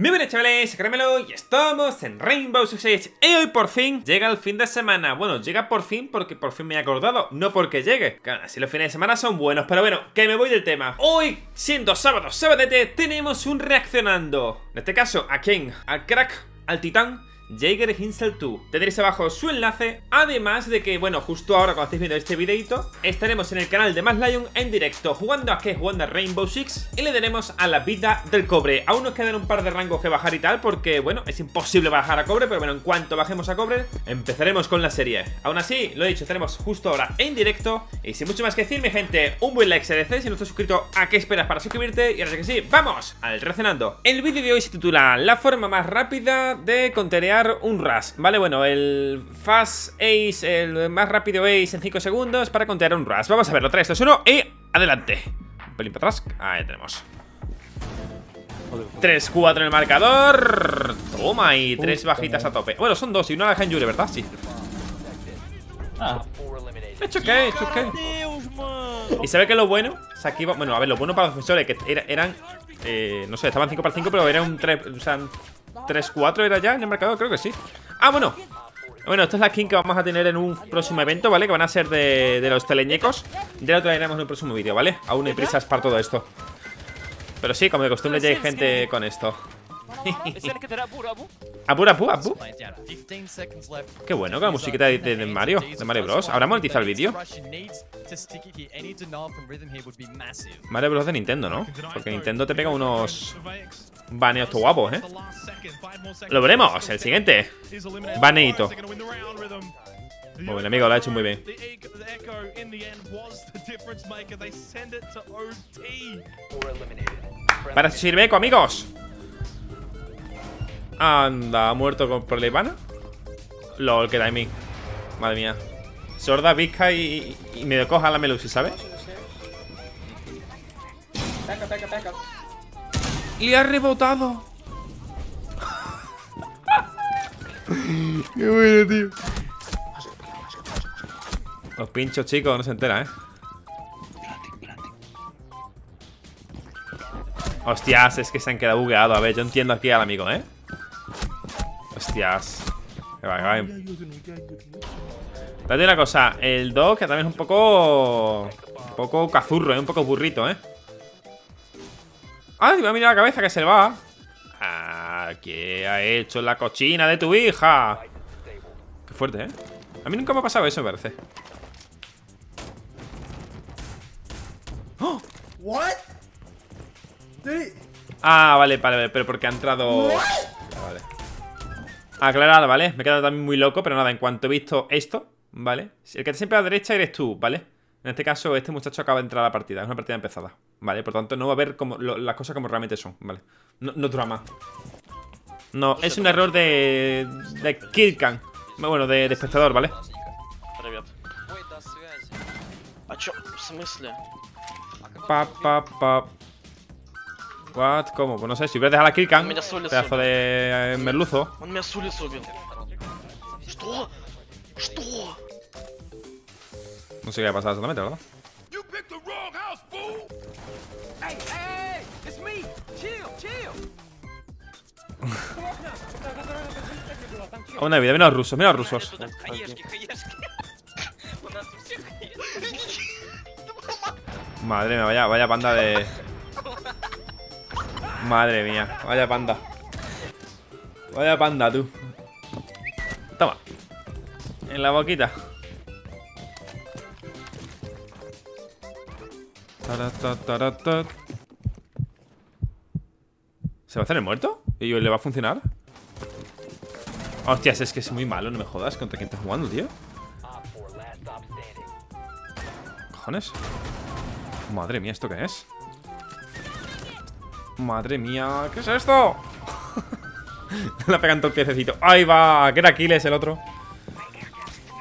Muy buenas chavales, Caramelo y estamos en Rainbow Six Y hoy por fin llega el fin de semana. Bueno, llega por fin porque por fin me he acordado No porque llegue, claro, así los fines de semana son buenos Pero bueno, que me voy del tema. Hoy, siendo sábado, sabadete, tenemos un reaccionando. En este caso, ¿a quién? Al crack, al titán Jaeger Hinsel 2. Tendréis abajo su enlace, además de que, bueno, justo ahora cuando estéis viendo este videito, estaremos en el canal de Más Lion en directo, jugando a qué, jugando Rainbow Six, y le daremos a la vida del cobre. Aún nos quedan un par de rangos que bajar y tal, porque, bueno, es imposible bajar a cobre, pero bueno, en cuanto bajemos a cobre, empezaremos con la serie. Aún así, lo he dicho, estaremos justo ahora en directo, y sin mucho más que decir, mi gente, un buen like CDC, si no estás suscrito, ¿a qué esperas para suscribirte? Y ahora que sí, ¡vamos! Al reaccionando. El vídeo de hoy se titula La forma más rápida de conterear un Rush, ¿vale? Bueno, el Fast Ace, el más rápido Ace en 5 segundos para contear un Rush Vamos a verlo, 3, 2, 1 y adelante Un pelín para atrás, ahí tenemos 3, 4 en el marcador Toma, y 3 bajitas a tope Bueno, son 2 y una la Hanjure, ¿verdad? Sí Ah. It's okay, it's okay. Y sabe que lo bueno, o sea, aquí, bueno, a ver, lo bueno para los defensores que eran, eh, no sé, estaban 5 para 5, pero era un 3, o sea, 3-4 era ya en el mercado, creo que sí. Ah, bueno. Bueno, esta es la skin que vamos a tener en un próximo evento, ¿vale? Que van a ser de, de los teleñecos. Ya lo traeremos en un próximo vídeo, ¿vale? Aún hay prisas para todo esto. Pero sí, como de costumbre ya hay gente con esto Apura, apu, apu Qué bueno, con la musiquita de, de, Mario De Mario Bros. ¿Habrá monetizado el vídeo? Mario Bros. de Nintendo, ¿no? Porque Nintendo te pega unos baneos guapos, ¿eh? Lo veremos, el siguiente. Baneito. Muy bien, amigo, lo ha hecho muy bien. Para sirve eco, amigos Anda, ha muerto con, por la Ivana. LOL, que timing. Madre mía. Sorda, Vizca y, y, me coja la Melusi, ¿sabes? Y ha rebotado. Qué bueno, tío. Los pinchos, chicos, no se entera, ¿eh? Hostias, es que se han quedado bugueados. A ver, yo entiendo aquí al amigo, ¿eh? Hostias. Date una cosa, el dog que también es un poco. Un poco cazurro, ¿eh? un poco burrito, ¿eh? ¡Ay! Me a mirar la cabeza que se va. Ah, ¿qué ha hecho la cochina de tu hija? Qué fuerte, ¿eh? A mí nunca me ha pasado eso, me parece. ¡Oh! ¿What? Ah, vale, vale, vale, pero porque ha entrado... Vale. Aclarado, ¿vale? Me he quedado también muy loco, pero nada, en cuanto he visto esto, ¿vale? El que siempre a la derecha eres tú, ¿vale? En este caso, este muchacho acaba de entrar a la partida, es una partida empezada, ¿vale? Por tanto, no va a ver como, las cosas como realmente son, ¿vale? No, no drama. No, es un error de... de Killcam. Bueno, de, de espectador, ¿vale? Pa, pa, pa. What? ¿Cómo? Pues no sé, si hubieras dejado la killcam Pedazo de eh, merluzo. No sé qué ha pasado exactamente, ¿verdad? Una vida, mira los rusos, mira los rusos. Madre mía, vaya, vaya panda de... Madre mía, vaya panda Vaya panda, tú Toma En la boquita ¿Se va a hacer el muerto? ¿Y le va a funcionar? Hostias, es que es muy malo, no me jodas ¿Contra quién estás jugando, tío? ¿Cojones? Madre mía, ¿esto qué es? Madre mía, ¿qué es esto? Le ha pegado el piececito ¡Ahí va! Que era Aquiles el otro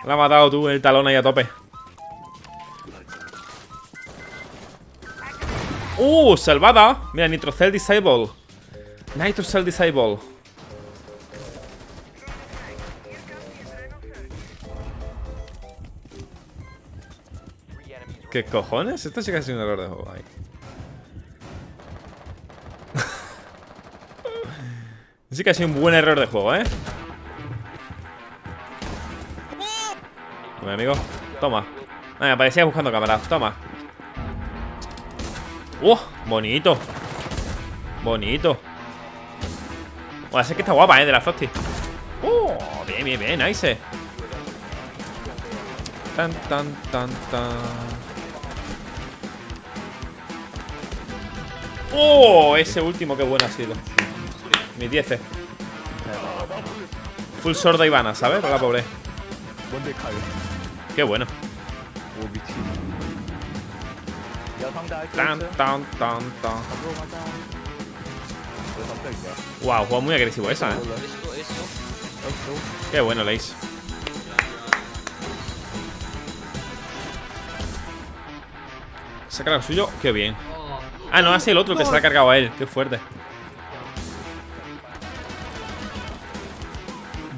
Le ha matado tú el talón ahí a tope ¡Uh! Salvada Mira, Nitrocell Disable Nitrocell Disable ¿Qué cojones? Esto sí que ha sido un error de juego ahí Sí que ha sido un buen error de juego, ¿eh? Bueno, amigo, toma Venga, parecía buscando cámaras, toma ¡Uh! Bonito Bonito Bueno, es que está guapa, ¿eh? De la Frosty ¡Uh! Bien, bien, bien, nice Tan, tan, tan, tan ¡Oh! Ese último, qué bueno ha sido Mi 10 Full sorda Ivana, ¿sabes? La pobre. Qué bueno. Tan, tan, tan, tan. Wow, juego muy agresivo esa, ¿eh? Qué bueno, Lace cargado el suyo, qué bien. Ah, no, ha sido el otro que se ha cargado a él Qué fuerte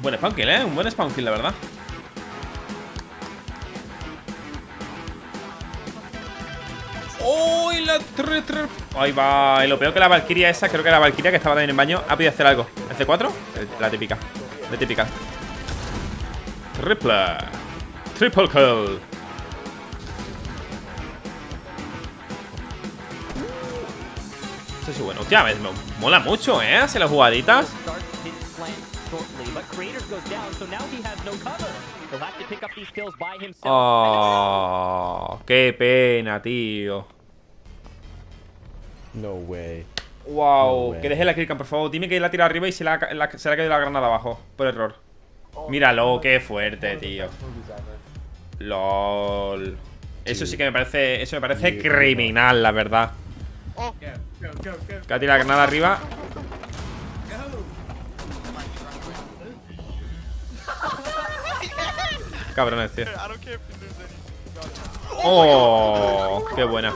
buen spawn kill, ¿eh? Un buen spawn kill, la verdad ¡Uy! la tre, tre. Ahí va. Y lo peor que la Valkyria esa, creo que la Valkyria que estaba también en baño, ha podido hacer algo. ¿El C4? La típica. La típica. Triple. Triple kill. Esto es bueno. Hostia, me mola mucho, ¿eh? Hace las jugaditas. Oh, qué pena, tío. No way. Wow, que deje la killcam, por favor. Dime que la tira arriba y se, la, la, se le ha caído la granada abajo. Por error. Míralo, qué fuerte, tío. LOL. Eso sí que me parece. Eso me parece criminal, la verdad. Que ha tirado la granada arriba. Cabrones, tío. Oh, qué buena.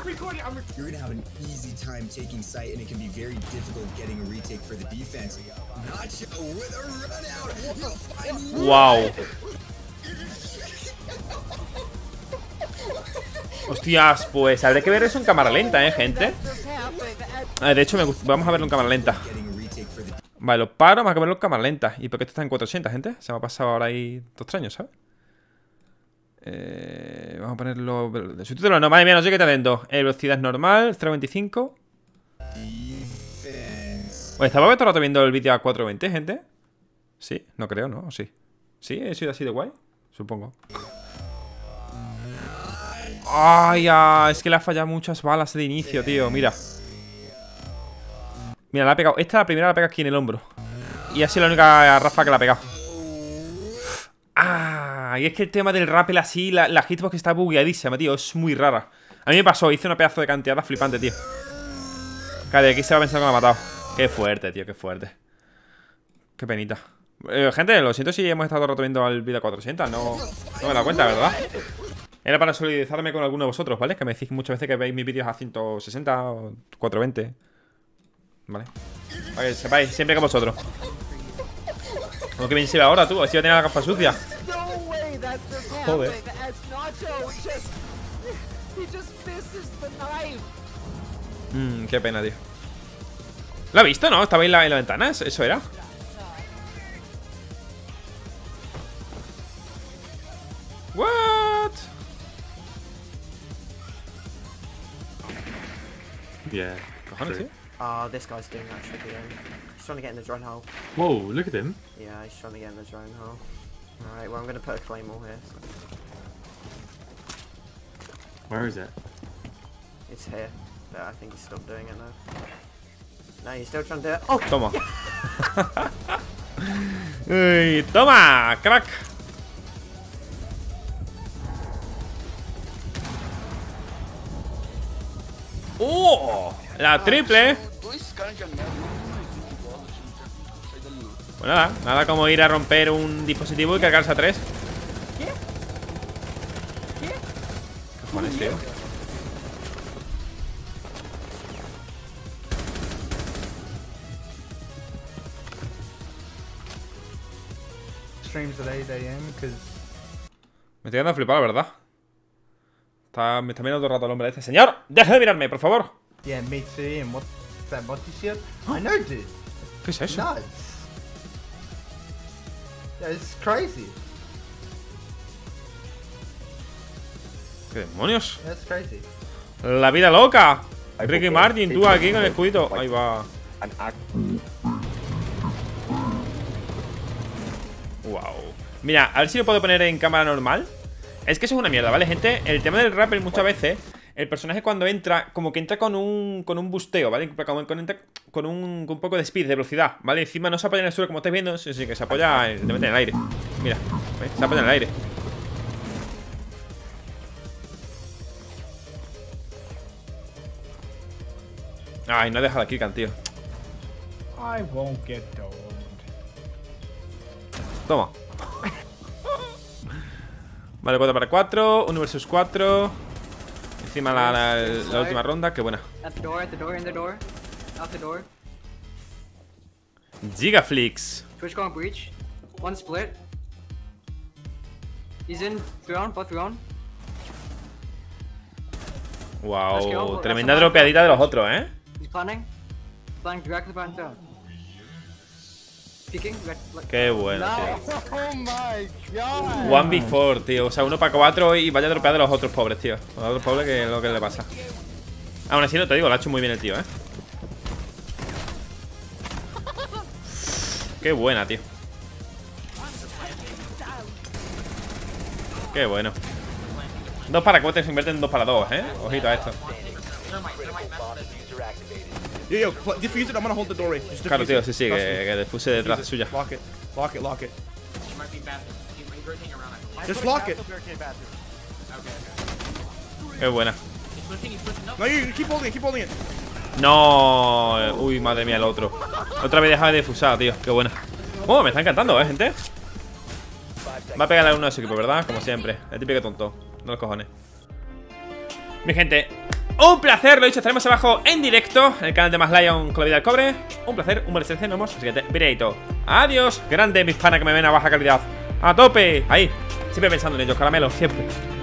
Wow. Hostias, pues habré que ver eso en cámara lenta, ¿eh, gente? Ah, de hecho, me vamos a verlo en cámara lenta. Vale, lo paro, vamos a verlo en cámara lenta. ¿Y por qué esto está en 400, gente? Se me ha pasado ahora ahí dos extraños, ¿sabes? Eh, vamos a ponerlo. Subtítulo, no, madre mía, no sé qué está viendo. Eh, velocidad normal, 0.25. Oye, ¿estaba todo el rato viendo el vídeo a 420, gente? Sí, no creo, ¿no? ¿O sí? ¿Sí? ¿He sido así de guay? Supongo. Ay, ya, es que le ha fallado muchas balas de inicio, tío. Mira. Mira, la ha pegado. Esta la primera la pega aquí en el hombro. Y ha sido la única rafa que la ha pegado. Y es que el tema del rappel así, la, la hitbox está bugueadísima, tío. Es muy rara. A mí me pasó, hice una pedazo de cantidad flipante, tío. Claro, aquí se va a pensar que me ha matado. Qué fuerte, tío, qué fuerte. Qué penita. Eh, gente, lo siento si hemos estado todo viendo el vídeo 400. No, no me da cuenta, ¿verdad? Era para solidarizarme con alguno de vosotros, ¿vale? Que me decís muchas veces que veis mis vídeos a 160 o 420. ¿Vale? Para que sepáis, siempre con vosotros. Como que bien se ve ahora, tú. Así va a tener la capa sucia. Joder. Mmm, qué pena, tío. ¿Lo ha visto, no? Estaba ahí en la, en la ventana. Eso era. What? Yeah. Cojones, tío. Oh, this guy's doing that tricky then. He's trying to get in the drone hole. Whoa, look at him. Yeah, he's trying to get in the drone hole. Alright, well I'm gonna put a claymore here. So Where is it? it's here. But I think he's stopped doing it now. No, he's still trying to do it. Oh! Toma. Uy, toma, crack. ¡Oh! La triple. Pues nada, nada como ir a romper un dispositivo y cargarse a tres. ¿Qué? ¿Qué? ¿Qué cojones, tío? Streams at 8 a.m. because Me estoy dando a flipar, la verdad. Está, me está mirando todo el rato el hombre este. ¡Señor! ¡Deja de mirarme, por favor! yeah, me too. And what's that body shield? I know, dude. ¿Qué es eso? Nuts. It's crazy. ¿Qué demonios? That's crazy. La vida loca. Ricky. Martin, tú aquí con el escudito. Ahí va. Wow. Mira, a ver si lo puedo poner en cámara normal. Es que eso es una mierda, ¿vale, gente? El tema del rapper muchas veces, el personaje cuando entra, como que entra con un, con un busteo, ¿vale? Como con, entra con un, con un poco de speed, de velocidad, ¿vale? Encima no se apoya en el suelo como estáis viendo, sí, que se apoya en, en el aire. Mira. Se apoya en el aire. Ay, no he dejado aquí, tío. I won't get. Toma. Vale, 4 para 4. 1 versus 4. Encima la, la- la última ronda. Qué buena. Gigaflix. Breach. One split. He's in both. Wow. Tremenda dropeadita de los otros, ¿eh? He's planning. Planning directly behind throne. Qué bueno, tío. Oh my god! 1v4, tío. O sea, 1 para 4 y vaya dropeada de los otros pobres, tío. Los otros pobres que es lo que le pasa. Aún así, no te digo, lo ha hecho muy bien el tío, ¿eh? Qué buena, tío. Qué bueno. 2 para 4 se invierte en 2 para 2, ¿eh? Ojito a esto. Yo, yo, pl- defuse it. I'm gonna hold the doorway. Just defuse Claro, tío, sí, sí, que, defuse detrás suya. Lock it. Lock it. Lock it. Just lock it. Qué buena. No, you, keep holding it. Keep holding it. No, uy, madre mía, el otro. Otra vez deja de defusar, tío. Qué buena. Oh, me está encantando, eh, gente. Va a pegarle a uno de su equipo, ¿verdad? Como siempre. El típico tonto. No los cojones. Mi gente, un placer. Lo dicho, estaremos abajo en directo. En el canal de Más Lion con la vida del cobre. Un placer, un buen Nos vemos el siguiente videito. Adiós. Grande, mis panas que me ven a baja calidad. A tope. Ahí. Siempre pensando en ellos, caramelo. Siempre.